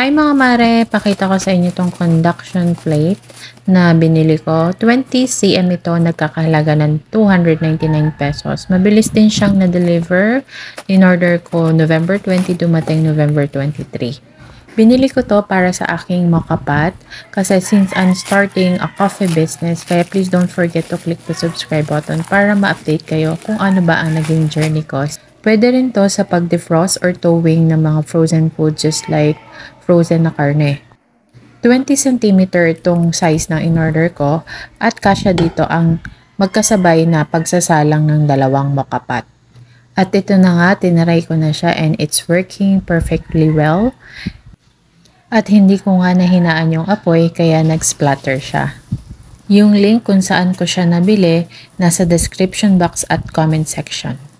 Hi mga mare, pakita ko sa inyo tong conduction plate na binili ko. 20 cm ito, nagkakahalaga ng 299 pesos. Mabilis din siyang na-deliver. In order ko November 20, dumating November 23. Binili ko to para sa aking mokapat kasi since I'm starting a coffee business, kaya please don't forget to click the subscribe button para ma-update kayo kung ano ba ang naging journey ko. Pwede rin to sa pag-defrost or towing ng mga frozen food just like frozen na karne. 20 cm itong size ng in-order ko at kasya dito ang magkasabay na pagsasalang ng dalawang mokapat. At ito na nga, tinaray ko na siya and it's working perfectly well. At hindi ko nga nahinaan yung apoy kaya nag-splatter siya. Yung link kung saan ko siya nabili nasa description box at comment section.